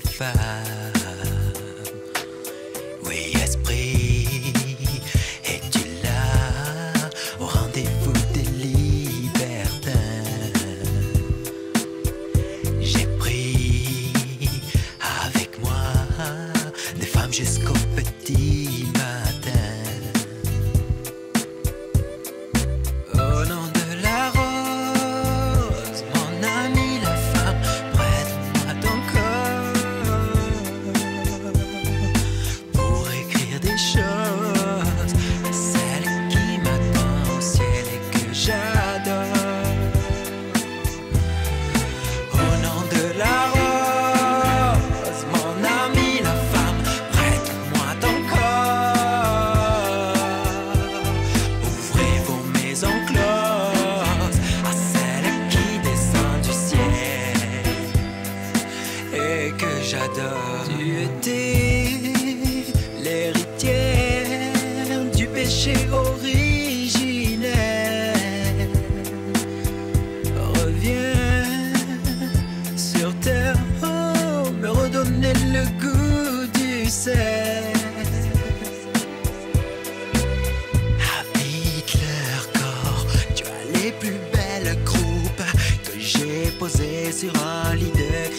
testify.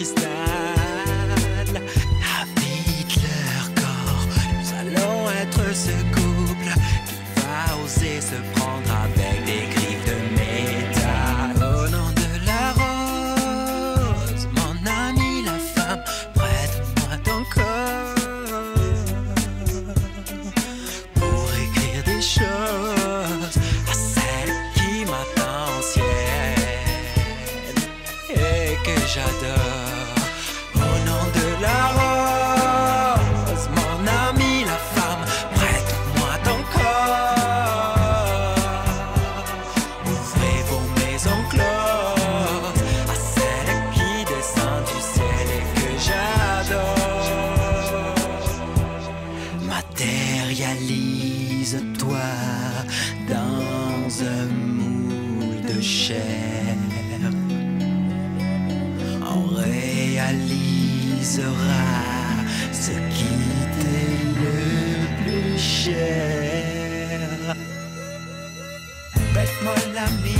cristal. Leur corps, nous allons être ce couple qui va oser se prendre avec des griffes de métal. Au nom de la rose, mon ami la femme, prête-moi ton corps pour écrire des choses à celle qui m'attend au ciel. j'adore. Réalise-toi dans un moule de chair. On réalisera ce qui t'est le plus cher. Bête-moi l'ami.